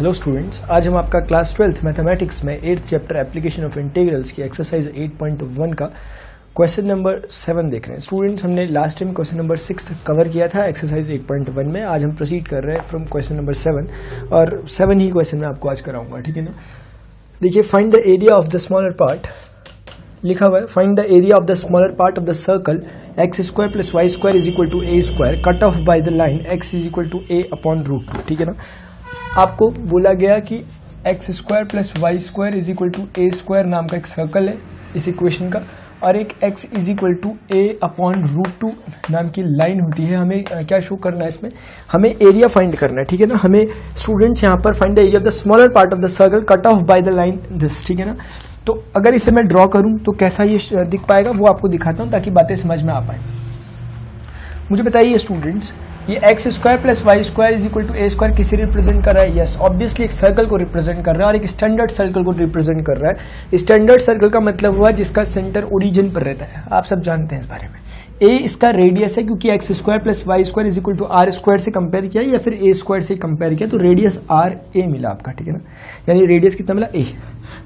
Hello students आज हम आपका क्लास ट्वेल्थ मैथमेटिक्स में eighth chapter application of integrals की एक्सरसाइज 8.1 का क्वेश्चन नंबर सेवन देख रहे हैं। स्टूडेंट्स हमने last time question number six cover किया था एक्सरसाइज 8.1 में। आज हम प्रोसीड कर रहे हैं फ्रॉम क्वेश्चन नंबर सेवन और सेवन ही क्वेश्चन मैं आपको आज कराऊँगा, ठीक है ना? देखिए find the area of the smaller part लिखा हुआ है find the area of the smaller part of the circle x square plus y square is equal to a square cut off by the line x is equal to a upon root two ठीक है ना? आपको बोला गया कि x square plus y square is equal to a square नाम का एक सर्कल है इस इक्वेशन का। और एक x is equal to a upon root two नाम की लाइन होती है। हमें क्या शो करना है इसमें? हमें एरिया फाइंड करना है, ठीक है ना? हमें स्टूडेंट्स यहाँ पर find the area of the smaller part of the circle cut off by the line this ठीक है ना? तो अगर इसे मैं ड्रॉ करूँ तो कैसा ये दिख पाएगा? वो आपको दिखाता हूँ ताकि बातें समझ में आ पाए। मुझे बताइए स्टूडेंट्स ये x square plus y square is equal to a square किसे रिप्रेजेंट कर रहा है? यस ऑब्वियसली एक सर्कल को रिप्रेजेंट कर रहा है और एक स्टैंडर्ड सर्कल को रिप्रेजेंट कर रहा है। स्टैंडर्ड सर्कल का मतलब हुआ जिसका सेंटर ओरिजिन पर रहता है। आप सब जानते हैं इस बारे में। ए इसका रेडियस है क्योंकि x square plus y square is equal to r square से कंपेयर किया या फिर ए स्क्वायर से कंपेयर किया तो रेडियस आर ए मिला आपका, ठीक है ना? यानी रेडियस कितना मिला? ए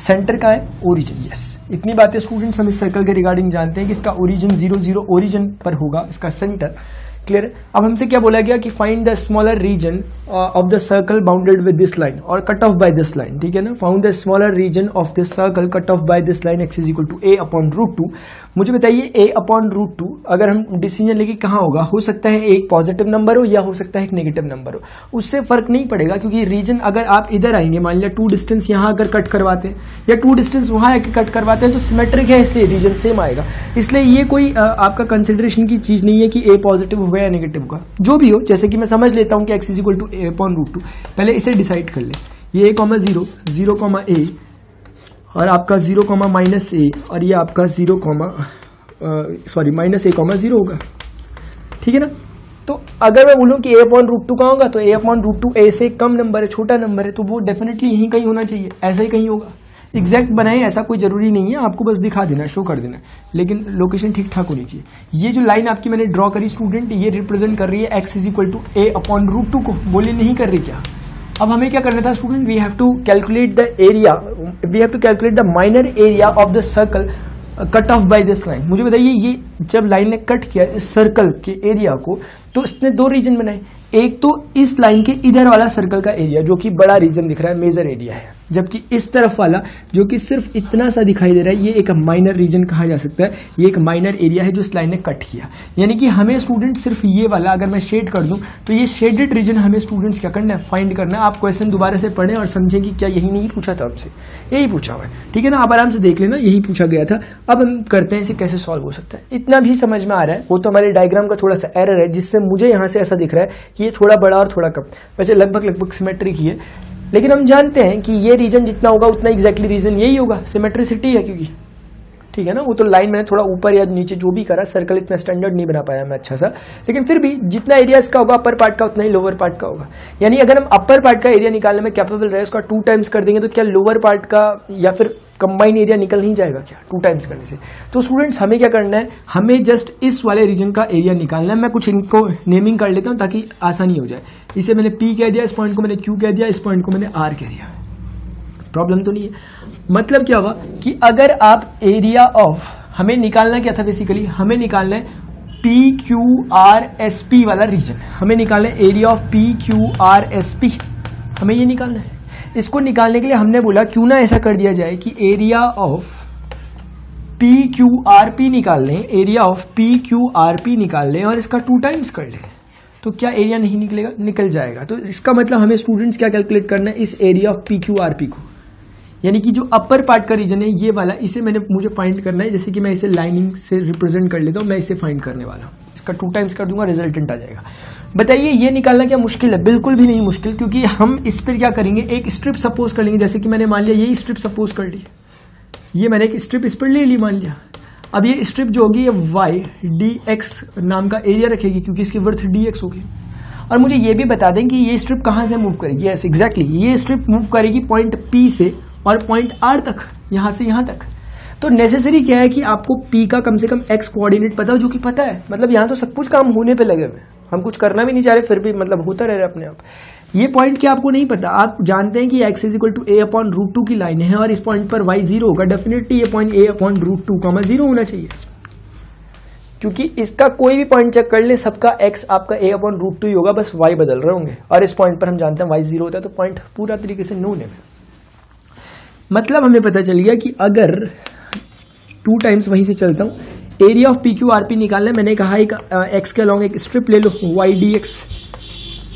सेंटर का है ओरिजिन यस इतनी बातें स्टूडेंट्स हम इस सर्कल के रिगार्डिंग जानते हैं कि इसका ओरिजिन ज़ीरो ज़ीरो ओरिजिन पर होगा, इसका सेंटर क्लियर अब हमसे क्या बोला गया कि find the smaller region of the circle bounded with this line और cut off by this line ठीक है ना? Found the smaller region of this circle cut off by this line x is equal to a upon root two मुझे बताइए ए upon root two अगर हम decision लेके कहाँ होगा? हो सकता है एक पॉजिटिव नंबर हो या हो सकता है एक नेगेटिव नंबर हो। उससे फ़र्क नहीं पड़ेगा क्योंकि रीजन अगर आप इधर आएँगे, मान लिया टू डिस्टेंस यहाँ अगर कट करवाते हैं, या टू डिस्टेंस वहाँ आकर कट करवाते हैं तो सिमेट्रिक है, इसलिए रीजन सेम आएगा। इसलिए ये कोई आपका कंसिडरेशन की चीज़ नहीं है कि ए पॉजिटिव होगा या नेगेटिव होगा जो भी हो, जैसे कि मैं समझ लेता हूँ कि x is equal to a upon root two पहले इसे डिसाइड कर ले। ये a comma zero zero comma a और आपका ज़ीरो कॉमा माइनस ए और ये आपका zero comma sorry minus a comma zero होगा। ठीक है ना? तो अगर मैं बोलूँ कि ए अपॉन रूट टू का होगा तो a upon root two a से कम नंबर है, छोटा नंबर है तो वो डेफिनेटली यहीं कहीं होना चाहिए, ऐसा ही कहीं होगा। एग्जैक्ट बनाए, ऐसा कोई ज़रूरी नहीं है, आपको बस दिखा देना शो कर देना। लेकिन लोकेशन ठीक ठाक होनी चाहिए। ये जो लाइन आपकी मैंने ड्रॉ करी स्टूडेंट ये रिप्रेजेंट कर रही है x is equal to a upon root two को। बोले, नहीं कर रही क्या? अब हमें क्या करना था student we have to calculate the area we have to calculate the minor area of the circle cut off by this line मुझे बताइए, ये जब लाइन ने कट किया इस सर्कल के एरिया को तो इसने दो रीजन बनाए। एक तो इस लाइन के इधर वाला सर्कल का एरिया जो कि बड़ा रीजन दिख रहा है मेजर एरिया है। जबकि इस तरफ़ वाला, जो कि सिर्फ़ इतना सा दिखाई दे रहा है, ये एक माइनर रीजन कहा जा सकता है। ये एक माइनर एरिया है जो इस लाइन ने कट किया। यानी कि हमें स्टूडेंट सिर्फ़ ये वाला, अगर मैं शेड कर दूँ तो ये शेडेड रीजन हमें स्टूडेंट्स क्या करना है? फाइंड करना है। आप क्वेश्चन दोबारा से पढ़ें और समझें कि क्या यही नहीं पूछा था हमसे यही पूछा हुआ है। ठीक है ना? आप आराम से देख लेना, यही पूछा गया था। अब हम करते हैं इसे कैसे सॉल्व हो सकता है। इतना भी समझ में आ रहा है। वो तो हमारे डायग्राम का थोड़ा सा एरर है, जिससे मुझे यहाँ से ऐसा दिख रहा है कि ये थोड़ा बड़ा और थोड़ा कम। वैसे लगभग लगभग सिमेट्रिक ही है। लेकिन हम जानते हैं कि ये रीजन जितना होगा, उतना एग्जैक्टली रीजन यही होगा। सिमेट्रिसिटी है क्योंकि। ठीक है ना? वो तो लाइन मैंने थोड़ा ऊपर या नीचे जो भी करा सर्कल इतना स्टैंडर्ड नहीं बना पाया मैं अच्छा सा। लेकिन फिर भी जितना एरिया इसका होगा अपर पार्ट का उतना ही लोअर पार्ट का होगा। यानी अगर हम अपर पार्ट का एरिया निकालने में कैपेबल रहे, उसका टू टाइम्स कर देंगे तो क्या लोअर पार्ट का या फिर कंबाइन एरिया निकल नहीं जाएगा क्या? टू टाइम्स करने से। तो स्टूडेंट्स हमें क्या करना है? हमें जस्ट इस वाले रीजन का एरिया निकालना है। मैं कुछ इनको नेमिंग कर लेता हूँ ताकि आसानी हो जाए। इसे मैंने पी कह दिया, इस पॉइंट को मैंने क्यू कह दिया, इस पॉइंट को मैंने आर कह दिया। प्रॉब्लम तो नहीं है। मतलब क्या हुआ कि अगर आप एरिया ऑफ़ हमें निकालना क्या था बेसिकली हमें निकालना है P Q R S P वाला रीजन हमें निकालना है area of P Q R S P हमें ये निकालना है। इसको निकालने के लिए हमने बोला, क्यों ना ऐसा कर दिया जाए कि area of P Q R P निकाल लें area of P Q R P निकाल लें और इसका टू टाइम्स कर लें। तो क्या एरिया नहीं निकलेगा? निकल जाएगा। तो इसका मतलब हमें स्टूडेंट्स क्या कैलकुलेट करना है इस area of P Q R P को। यानी कि जो अपर पार्ट का रीजन है, ये वाला, इसे मैंने मुझे फाइंड करना है, जैसे कि मैं इसे लाइनिंग से रिप्रेजेंट कर लेता हूँ, मैं इसे फाइंड करने वाला हूँ। इसका टू टाइम्स कर दूँगा रिजल्टेंट आ जाएगा। बताइए, ये निकालना क्या मुश्किल है? बिल्कुल भी नहीं मुश्किल, क्योंकि हम इस पर क्या करेंगे? एक स्ट्रिप सपोज़ कर लेंगे, जैसे कि मैंने मान लिया यही स्ट्रिप सपोज़ कर ली। ये मैंने एक स्ट्रिप इस पर ले ली, मान लिया। अब ये स्ट्रिप जो होगी, ये वाई डी एक्स नाम का एरिया रखेगी, क्योंकि इसकी वर्थ डी एक्स होगी। और मुझे ये भी बता दें कि ये स्ट्रिप कहाँ से मूव करेगी? यस एग्जैक्टली ये स्ट्रिप मूव करेगी पॉइंट पी से और पॉइंट आर तक, यहाँ से यहाँ तक। तो नेसेसरी क्या है कि आपको पी का कम से कम एक्स कोऑर्डिनेट पता हो, जो कि पता है। मतलब यहाँ तो सब कुछ काम होने पे लगे हुए हम कुछ करना भी नहीं चाह रहे, फिर भी मतलब होता रह रहा अपने आप। ये पॉइंट क्या आपको नहीं पता? आप जानते हैं कि x is equal to a upon root two की लाइन है, और इस पॉइंट पर वाई ज़ीरो होगा। डेफिनेटली ये point a upon root two comma zero होना चाहिए। क्योंकि इसका कोई भी पॉइंट चेक कर ले, सबका एक्स आपका ए अपॉन रूट टू ही होगा, बस वाई बदल रहे होंगे। और इस पॉइंट पर हम जानते हैं वाई ज़ीरो होता है तो पॉइंट पूरा तरीके से नोन है। मतलब हमें पता चल गया कि अगर टू टाइम्स वहीं से चलता हूँ। Area of P Q R P निकालना मैंने कहा एक एक्स के अलॉन्ग एक स्ट्रिप ले लो वाई डी एक्स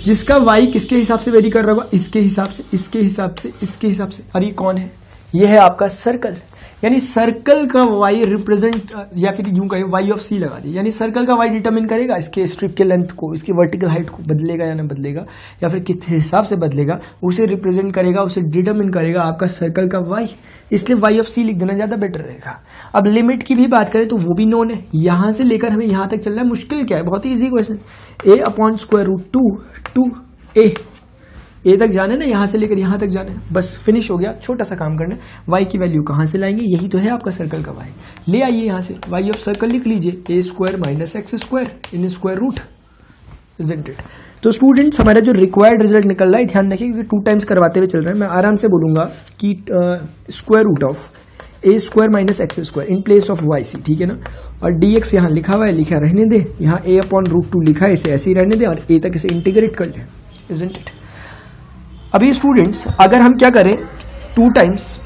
जिसका वाई किसके हिसाब से वेरी कर रहा होगा? इसके हिसाब से, इसके हिसाब से, इसके हिसाब से। ये कौन है? यह है आपका सर्कल यानी सर्कल का वाई रिप्रेजेंट या फिर यूँ कहे वाई ऑफ़ सी लगा दी यानी सर्कल का वाई डिटरमिन करेगा, इसके स्ट्रिप के लेंथ को, इसकी वर्टिकल हाइट को बदलेगा या ना बदलेगा, या फिर किस हिसाब से बदलेगा, उसे रिप्रेजेंट करेगा, उसे डिटरमिन करेगा, आपका सर्कल का वाई इसलिए वाई ऑफ़ सी लिख देना ज़्यादा बेटर रहेगा। अब लिमिट की भी बात करें तो वो भी नोन है। यहाँ से लेकर हमें यहाँ तक चलना है मुश्किल क्या है? बहुत ही easy question a upon square root two to a a तक जाने ना, यहाँ से लेकर यहाँ तक जाना। बस फिनिश हो गया, छोटा सा काम करना वाई की वैल्यू कहाँ से लाएँगे? यही तो है आपका सर्कल का वाई ले आइए यहाँ से। वाई ऑफ़ सर्कल लिख लीजिए। A square minus x square in square root it तो स्टूडेंट्स हमारा जो रिक्वायर्ड रिज़ल्ट निकल रहा है, ध्यान रखिए, क्योंकि टू टाइम्स करवाते हुए चल रहे हैं। मैं आराम से बोलूँगा कि square root of a square minus x square in place of y see ठीक है ना? और डी एक्स यहाँ लिखा हुआ है, लिखा रहने दे। यहाँ ए अपॉन रूट टू लिखा है, इसे ऐसे ही रहने दे और ए तक इसे इंटीग्रेट कर ले। इजेंट इट अभी स्टूडेंट्स अगर हम क्या करें टू टाइम्स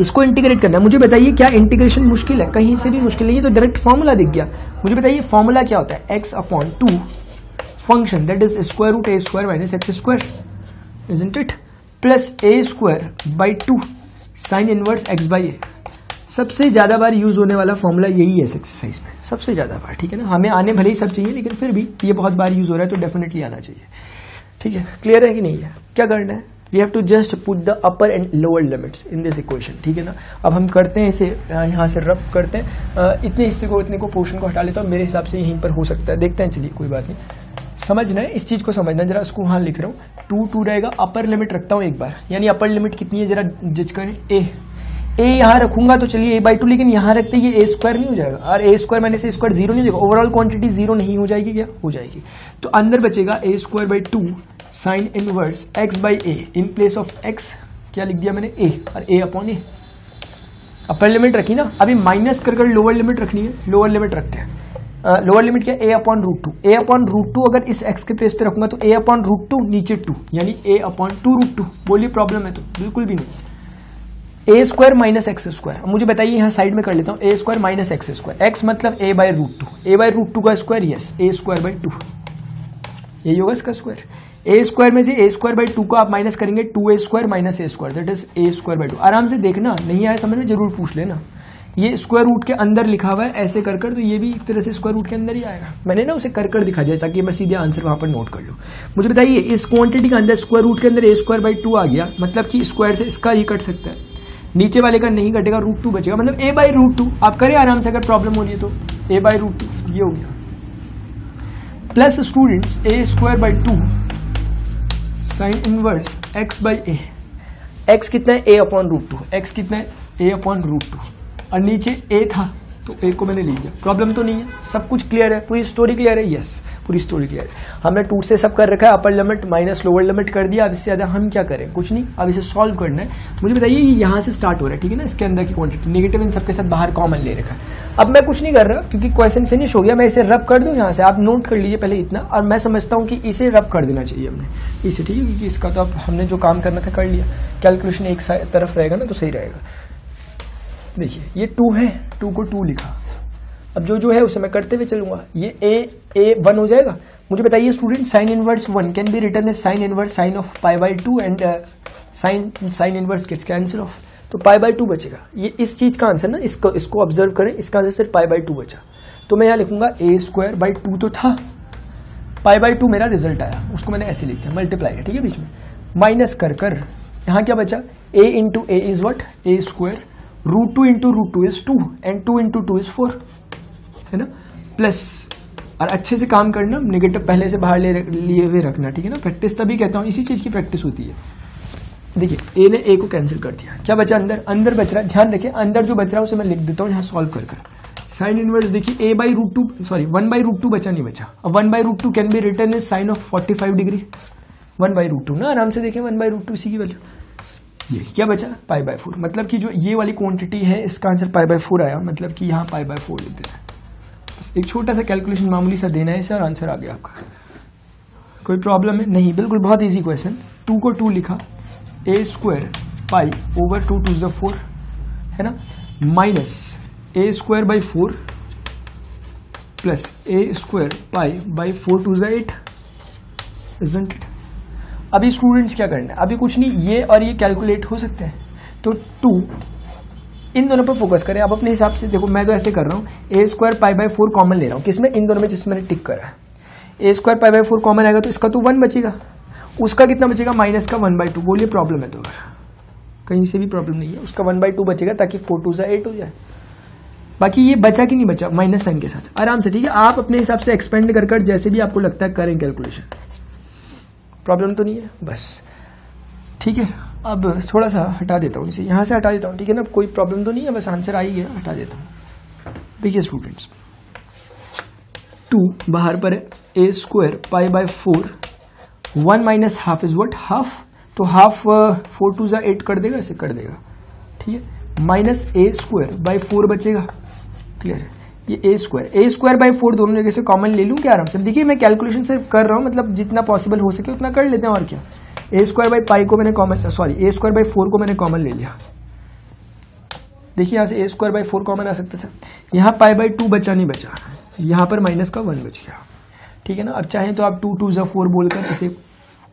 इसको इंटीग्रेट करना है। मुझे बताइए क्या इंटीग्रेशन मुश्किल है? कहीं से भी मुश्किल नहीं है तो डायरेक्ट फॉर्मूला दिख गया। मुझे बताइए फॉर्मूला क्या होता है? X upon two function that is square root a square minus x square isn't it plus a square by two sine inverse x by a सबसे ज़्यादा बार यूज़ होने वाला फॉर्मूला यही है इस एक्सरसाइज में। सबसे ज़्यादा बार, ठीक है ना? हमें आने भले ही सब चाहिए, लेकिन फिर भी ये बहुत बार यूज़ हो रहा है तो डेफिनेटली आना चाहिए। ठीक है? क्लियर है कि नहीं है? क्या करना है? We have to just put the upper and lower limits in this equation ठीक है ना? अब हम करते हैं इसे यहाँ से रब करते हैं। इतने हिस्से को, इतने को पोर्शन को हटा लेता हूँ, मेरे हिसाब से यहीं पर हो सकता है। देखते हैं, चलिए, कोई बात नहीं। समझना है? इस चीज़ को समझना जरा उसको वहाँ लिख रहा हूँ। टू टू रहेगा। अपर लिमिट रखता हूँ एक बार। यानी अपर लिमिट कितनी है? जरा जज करें। ए ए यहाँ रखूँगा तो चलिए ए बाई टू लेकिन यहाँ रखते ये ए स्क्वायर नहीं हो जाएगा। और ए स्क्वायर मैंने से स्क्वायर ज़ीरो नहीं हो जाएगा ओवरऑल क्वांटिटी ज़ीरो नहीं हो जाएगी क्या? हो जाएगी। तो अंदर बचेगा a square by two sine inverse x by a in place of x क्या लिख दिया मैंने? ए और ए अपॉन ए अपर लिमिट रखी ना? अभी माइनस कर लोअर लिमिट रखनी है। लोअर लिमिट रखते हैं। लोअर लिमिट क्या? A upon root two a upon root two अगर इस एक्स के प्लेस पे रखूँगा तो ए अपॉन रूट टू नीचे टू यानी a upon two root two बोलिए प्रॉब्लम है तो। बिल्कुल भी नहीं। A square minus x square मुझे बताइए, यहाँ साइड में कर लेता हूँ। A square minus x square x मतलब a by root two a by root two का square yes a square by two यही होगा इसका स्क्वायर ए स्क्वायर में से ए स्क्वायर बाय टू को आप माइनस करेंगे two a square minus a square that is a square by two आराम से देखना, नहीं आया समझ में, ज़रूर पूछ लेना। ये स्क्वायर रूट के अंदर लिखा हुआ है, ऐसे कर कर तो ये भी एक तरह से स्क्वायर रूट के अंदर ही आएगा। मैंने ना उसे कर कर दिखा दिया, ताकि मैं सीधे आंसर वहाँ पर नोट कर लूँ। मुझे बताइए, इस क्वांटिटी के अंदर स्क्वायर रूट के अंदर ए स्क्वायर बाई टू आ गया? मतलब कि स्क्वायर से इसका ही कट सकता है। नीचे वाले का नहीं घटेगा रूट टू बचेगा। मतलब ए बाई रूट टू आप करें आराम से अगर प्रॉब्लम हो रही है तो। ए बाई रूट टू ये हो गया। Plus students a square by two sine inverse x by a x कितना है? A upon root two x कितना है? ए अपॉन रूट टू और नीचे ए था तो ए को मैंने ले लिया। प्रॉब्लम तो नहीं है सब कुछ क्लियर है पूरी स्टोरी क्लियर है यस पूरी स्टोरी क्लियर हमने टू से सब कर रखा है upper limit minus lower limit कर दिया। अब इससे ज़्यादा हम क्या करें? कुछ नहीं। अब इसे सॉल्व करना है। मुझे बताइए, ये यहाँ से स्टार्ट हो रहा है, ठीक है ना? इसके अंदर की क्वांटिटी नेगेटिव इन सबके साथ बाहर कॉमन ले रखा है। अब मैं कुछ नहीं कर रहा, क्योंकि क्वेश्चन फिनिश हो गया। मैं इसे रब कर दूँ यहाँ से? आप नोट कर लीजिए पहले इतना। और मैं समझता हूँ कि इसे रब कर देना चाहिए हमने। इसे, ठीक है? क्योंकि इसका तो अब हमने जो काम करना था कर लिया। कैलकुलेशन एक तरफ़ रहेगा ना तो सही रहेगा। देखिए, ये टू है। टू को टू लिखा। अब जो जो है उसे मैं करते हुए चलूँगा। ये ए ए वन हो जाएगा। मुझे बताइए student sine inverse one can be written as sine inverse sine of pi by two and sine sine inverse gets cancel off तो पाई बाई टू बचेगा। ये इस चीज़ का आंसर ना, इसको इसको ऑब्ज़र्व करें, इसका आंसर सिर्फ़ पाई बाई टू बचा। तो मैं यहाँ लिखूँगा ए स्क्वायर बाई टू तो था। पाई बाई टू मेरा रिज़ल्ट आया। उसको मैंने ऐसे लिख दिया मल्टीप्लाई है ठीक है, बीच में। माइनस कर कर। यहाँ क्या बचा? A into a is what a square root two into root two is two and two into two is four है ना? प्लस और अच्छे से काम करना नेगेटिव पहले से बाहर ले लिए हुए रखना, ठीक है ना? प्रैक्टिस तभी कहता हूँ, इसी चीज़ की प्रैक्टिस होती है। देखिए ए ने ए को कैंसिल कर दिया। क्या बचा अंदर? अंदर बच रहा है। ध्यान रखिए, अंदर जो बच रहा है, उसे मैं लिख देता हूँ यहाँ सॉल्व कर कर। साइन इनवर्स देखिए a by root two sorry one by root two बचा, नहीं बचा। अब one by root two can be written is sine of forty five degree one by root two ना? आराम से देखें वन बाई रूट टू इसी की वैल्यू ये क्या बचा? पाई बाय फोर मतलब कि जो ये वाली क्वांटिटी है, इसका आंसर पाई बाय फोर आया। मतलब कि यहाँ पाई बाय फोर लिख देना बस एक छोटा सा कैलकुलेशन मामूली सा देना है इसे और आंसर आ गया आपका। कोई प्रॉब्लम है? नहीं, बिल्कुल बहुत इजी क्वेश्चन टू को टू लिखा. A square pi over two two ज फोर है ना? Minus a square by four plus a square pi by four two ज एट इट अभी स्टूडेंट्स क्या करना है? अभी कुछ नहीं, ये और ये कैलकुलेट हो सकते हैं। तो टू इन दोनों पर फोकस करें। आप अपने हिसाब से देखो, मैं तो ऐसे कर रहा हूँ। A square pi by four common ले रहा हूँ किसमें इन दोनों में जिसमें मैंने टिक करा है। A square pi by four common आएगा तो इसका तो वन बचेगा। उसका कितना बचेगा? माइनस का वन बाई टू बोलिए प्रॉब्लम है तो। कहीं से भी प्रॉब्लम नहीं है। उसका वन बाई टू बचेगा, ताकि फोर टू सा एट हो जाए। बाकी ये बचा कि नहीं बचा? माइनस साइन के साथ। आराम से, ठीक है? आप अपने हिसाब से एक्सपेंड कर कर जैसे भी आपको लगता है करें कैलकुलेशन प्रॉब्लम तो नहीं है, बस। ठीक है? अब थोड़ा सा हटा देता हूँ इसे। यहाँ से हटा देता हूँ, ठीक है ना? कोई प्रॉब्लम तो नहीं है, बस आंसर आ ही, हटा देता हूँ। देखिए स्टूडेंट्स टू बाहर पर है a square pi by four one minus half is what half तो हाफ़ फोर टू ज़ा एट कर देगा, इसे कर देगा। ठीक है? Minus a square by four बचेगा। क्लियर ये a square a square by four दोनों जगह से कॉमन ले लूँ क्या आराम से? देखिए मैं कैलकुलेशन सिर्फ़ कर रहा हूँ मतलब जितना पॉसिबल हो सके उतना कर लेते हैं, और क्या? ए स्क्वायर बाई पाई को मैंने common sorry a square by four को मैंने कॉमन ले लिया। देखिए यहाँ से a square by four common आ सकता था। यहाँ पाई बाई टू बचा, नहीं बचा। यहाँ पर माइनस का वन बच गया। ठीक है ना? अब चाहें तो आप टू टू जो फोर बोलकर इसे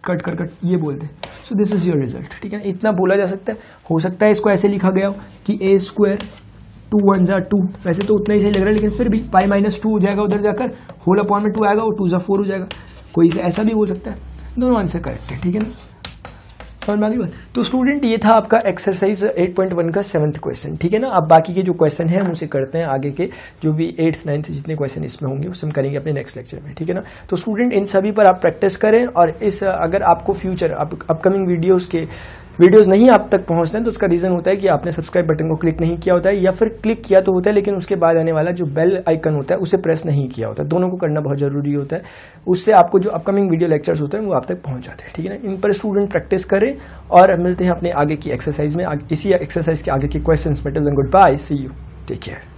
कट कर कट ये बोल दें। So this is your result ठीक है इतना बोला जा सकता है। हो सकता है इसको ऐसे लिखा गया हो कि ए स्क्वायर टू वन जा टू वैसे तो उतना ही सही लग रहा है, लेकिन फिर भी पाई माइनस टू हो जाएगा उधर जाकर होल अपॉन में टू आएगा और टू जा फोर हो जाएगा। कोई ऐसा भी बोल सकता है। दोनों आंसर करेक्ट है। ठीक है ना? समझ में आ गई बात तो स्टूडेंट ये था आपका एक्सरसाइज 8.1 का सेवंथ क्वेश्चन ठीक है ना? अब बाकी के जो क्वेश्चन है, हम उसे करते हैं आगे के जो भी एट्थ नाइन्थ जितने क्वेश्चन इसमें होंगे, उसे हम करेंगे अपने नेक्स्ट लेक्चर में, ठीक है ना? तो स्टूडेंट इन सभी पर आप प्रैक्टिस करें और इस, अगर आपको फ्यूचर अपकमिंग वीडियोज़ के वीडियोस नहीं आप तक पहुँचते हैं तो उसका रीजन होता है कि आपने सब्सक्राइब बटन को क्लिक नहीं किया होता है, या फिर क्लिक किया तो होता है, लेकिन उसके बाद आने वाला जो बेल आइकन होता है, उसे प्रेस नहीं किया होता दोनों को करना बहुत ज़रूरी होता है। उससे आपको जो अपकमिंग वीडियो लेक्चर्स होते हैं, वो आप तक पहुँच जाते हैं, ठीक है ना? इन पर स्टूडेंट प्रैक्टिस करें और मिलते हैं अपने आगे की एक्सरसाइज में। इसी एक्सरसाइज के आगे के क्वेश्चन में। Till good bye see you take care